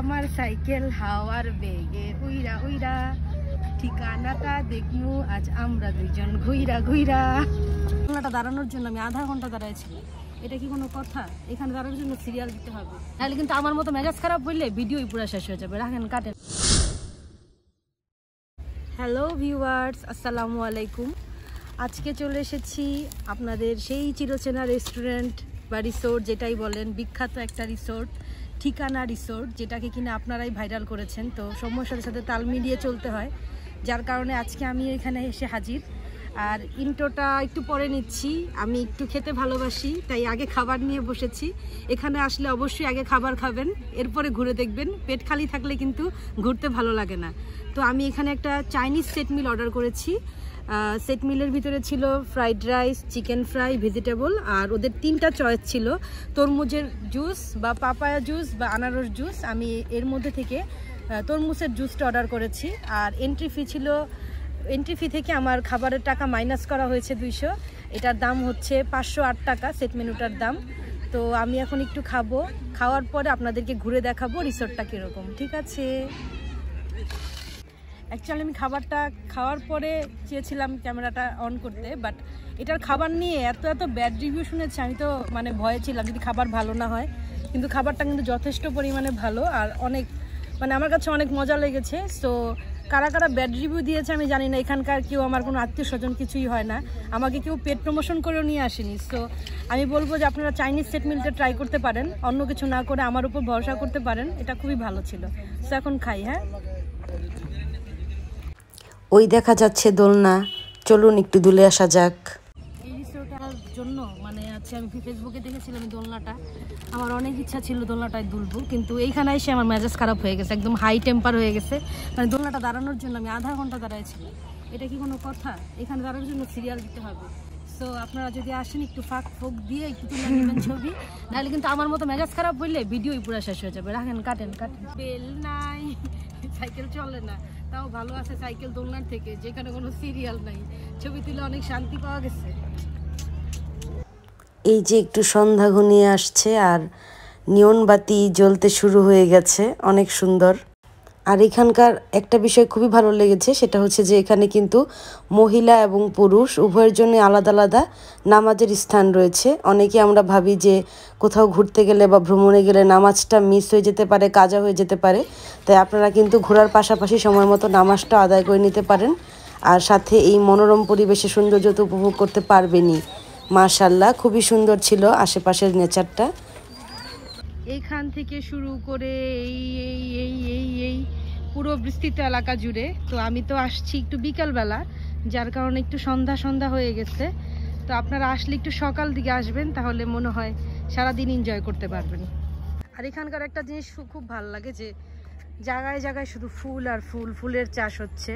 আমার সাইকেল হাওয়ার বেগে। উইরা উইরা, ঠিকানাটা দেখমু, আজ আমরা দুইজন ঘুইরা ঘুইরা। ঘটনাটা দাঁড়ানোর জন্য আমি আধা ঘণ্টা দাঁড়াইছিলাম এটা কি কোনো কথা? এখানে দাঁড়ানোর জন্য সিরিয়াল দিতে হবে। তাহলে কিন্তু আমার মতো মেজাজ খারাপ হইলে ভিডিওই পুরো শেষ হয়ে যাবে। রাখেন, কাটেন। হ্যালো ভিউয়ার্স আসসালামু আলাইকুম। আজকে চলে এসেছি আপনাদের সেই চিরচেনা রেস্টুরেন্ট বা রিসোর্ট যেটাই বলেন, বিখ্যাত একটা রিসোর্ট ঠিকানা রিসোর্ট, যেটাকে কিনা আপনারাই ভাইরাল করেছেন। তো সময়ের সাথে সাথে তাল মিলিয়ে চলতে হয়। যার কারণে আজকে আমি এখানে এসে হাজির। আর ইন্টোটা একটু পরে নিচ্ছি। আমি একটু খেতে ভালোবাসি, তাই আগে খাবার নিয়ে বসেছি। এখানে আসলে অবশ্যই আগে খাবার খাবেন, এরপরে ঘুরে দেখবেন। পেট খালি থাকলে কিন্তু ঘুরতে ভালো লাগে না। তো আমি এখানে একটা চাইনিজ সেট মিল অর্ডার করেছি। সেট মিলের ভিতরে ছিল fried rice, chicken fry, vegetable, আর ওদের তিনটা চয়েস ছিল। তরমুজের জুস বা পাপায়া জুস বা আনারস জুস। আমি এর মধ্যে থেকে তরমুজের জুসটা অর্ডার করেছি। আর এন্ট্রি ফি ছিল এন্ট্রি ফি থেকে আমার খাবারের টাকা মাইনাস করা হয়েছে দুইশো। এটার দাম হচ্ছে পাঁচশো আট টাকা সেট মেনুটার দাম। তো আমি এখন একটু খাব। খাওয়ার পরে আপনাদেরকে ঘুরে দেখাবো রিসোর্টটা কীরকম, ঠিক আছে? অ্যাকচুয়ালি আমি খাবারটা খাওয়ার পরে চেয়েছিলাম ক্যামেরাটা অন করতে বাট এটার খাবার নিয়ে এত এত ব্যাড রিভিউ শুনেছি, আমি তো মানে ভয়ে ছিলাম যদি খাবার ভালো না হয়। কিন্তু খাবারটা কিন্তু যথেষ্ট পরিমাণে ভালো, আর অনেক মানে আমার কাছে অনেক মজা লেগেছে। সো কারা কারা ব্যাড রিভিউ দিয়েছে আমি জানি না। এখানকার কেউ আমার কোনো আত্মীয় স্বজন কিছুই হয় না। আমাকে কেউ পেট প্রমোশন করেও নিয়ে আসেনি। সো আমি বলব যে আপনারা চাইনিজ সেট মিলটা ট্রাই করতে পারেন। অন্য কিছু না করে আমার উপর ভরসা করতে পারেন। এটা খুবই ভালো ছিল। সো এখন খাই হ্যাঁ? ওই দেখা যাচ্ছে দোলনা। চলুন একটু দুলে আসা যাক। এই জন্য মানে আছে আমি ফেসবুকে দেখেছিলাম দোলনাটা। আমার অনেক ইচ্ছা ছিল দোলনাটায় দুলবো, কিন্তু এইখানে এসে আমার মেজাজ খারাপ হয়ে গেছে, একদম হাই টেম্পার হয়ে গেছে। মানে দোলনাটা দাঁড়ানোর জন্য আমি আধা ঘণ্টা দাঁড়াইছিলাম। এটা কি কোনো কথা? এখানে দাঁড়ানোর জন্য সিরিয়াল দিতে হবে। সো আপনারা যদি আসেন একটু ফাঁক ফোক দিয়ে একটু ছবি, নাহলে কিন্তু আমার মতো মেজাজ খারাপ হইলে ভিডিওই পুরো শেষ হয়ে যাবে। রাখেন, কাটেন কাটেন। বেল নাই। সাইকেল চলে না। তাও ভালো আছে সাইকেল দোলনার থেকে, যেখানে কোনো সিরিয়াল নাই। ছবি তুলে অনেক শান্তি পাওয়া গেছে। এই যে একটু সন্ধ্যা ঘনিয়ে আসছে আর নিয়ন বাতি জ্বলতে শুরু হয়ে গেছে, অনেক সুন্দর। আর এখানকার একটা বিষয় খুবই ভালো লেগেছে, সেটা হচ্ছে যে এখানে কিন্তু মহিলা এবং পুরুষ উভয়ের জন্য আলাদা আলাদা নামাজের স্থান রয়েছে। অনেকে আমরা ভাবি যে কোথাও ঘুরতে গেলে বা ভ্রমণে গেলে নামাজটা মিস হয়ে যেতে পারে, কাজা হয়ে যেতে পারে। তাই আপনারা কিন্তু ঘোরার পাশাপাশি সময় মতো নামাজটা আদায় করে নিতে পারেন। আর সাথে এই মনোরম পরিবেশে সৌন্দর্য তো উপভোগ করতে পারবেনই। মাশাল্লাহ, খুবই সুন্দর ছিল আশেপাশের নেচারটা। এইখান থেকে শুরু করে এই এই এই এই এই পুরো বিস্তৃত এলাকা জুড়ে। তো আমি তো আসছি একটু বিকালবেলা, যার কারণে একটু সন্ধ্যা সন্ধ্যা হয়ে গেছে। তো আপনারা আসলে একটু সকাল দিকে আসবেন, তাহলে মনে হয় সারাদিন এনজয় করতে পারবেন। আর এখানকার একটা জিনিস খুব ভালো লাগে যে, জায়গায় জায়গায় শুধু ফুল আর ফুল, ফুলের চাষ হচ্ছে।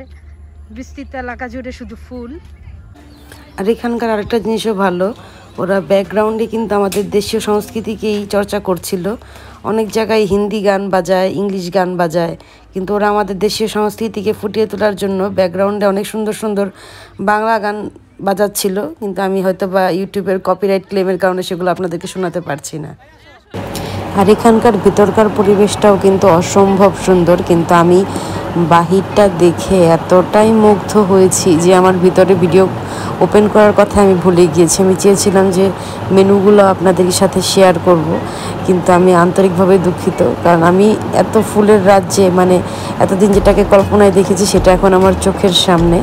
বিস্তৃত এলাকা জুড়ে শুধু ফুল। আর এখানকার আরেকটা জিনিসও ভালো, ওরা ব্যাকগ্রাউন্ডে কিন্তু আমাদের দেশীয় সংস্কৃতিকেই চর্চা করছিল। অনেক জায়গায় হিন্দি গান বাজায়, ইংলিশ গান বাজায়, কিন্তু ওরা আমাদের দেশীয় সংস্কৃতিকে ফুটিয়ে তোলার জন্য ব্যাকগ্রাউন্ডে অনেক সুন্দর সুন্দর বাংলা গান বাজাচ্ছিল, কিন্তু আমি হয়তো বা ইউটিউবের কপিরাইট ক্লেমের কারণে সেগুলো আপনাদেরকে শোনাতে পারছি না। আর এখানকার ভিতরকার পরিবেশটাও কিন্তু অসম্ভব সুন্দর, কিন্তু আমি বাহিরটা দেখে এতটাই মুগ্ধ হয়েছি যে আমার ভিতরে ভিডিও ওপেন করার কথা আমি ভুলে গিয়েছি। আমি চেয়েছিলাম যে মেনুগুলো আপনাদের সাথে শেয়ার করব, কিন্তু আমি আন্তরিকভাবে দুঃখিত। কারণ আমি এত ফুলের রাজ্যে মানে এতদিন যেটাকে কল্পনায় দেখেছি সেটা এখন আমার চোখের সামনে।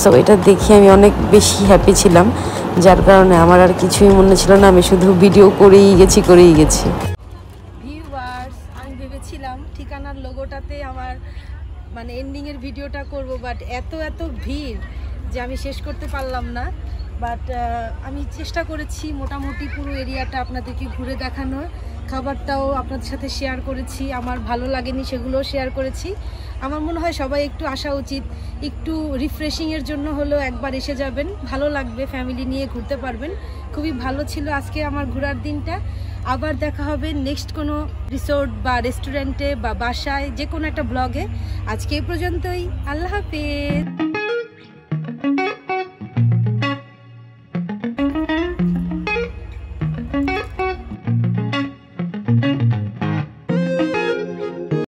সো এটা দেখে আমি অনেক বেশি হ্যাপি ছিলাম, যার কারণে আমার আর কিছুই মনে ছিল না, আমি শুধু ভিডিও করেই গেছি করেই গেছি। ভিউয়ার্স আমি ভেবেছিলাম ঠিকানার লোগোটাতে আমার মানে এন্ডিংয়ের ভিডিওটা করব বাট এত এত ভিড় যে আমি শেষ করতে পারলাম না। বাট আমি চেষ্টা করেছি মোটামুটি পুরো এরিয়াটা আপনাদেরকে ঘুরে দেখানোর। খাবারটাও আপনাদের সাথে শেয়ার করেছি, আমার ভালো লাগেনি সেগুলোও শেয়ার করেছি। আমার মনে হয় সবাই একটু আসা উচিত, একটু রিফ্রেশিংয়ের জন্য হলেও একবার এসে যাবেন। ভালো লাগবে ফ্যামিলি নিয়ে ঘুরতে পারবেন। খুবই ভালো ছিল আজকে আমার ঘোরার দিনটা। আবার দেখা হবে নেক্সট কোনো রিসোর্ট বা রেস্টুরেন্টে বা বাসায়, যে কোনো একটা ব্লগে আজকে এই পর্যন্তই। আল্লাহ হাফেজ।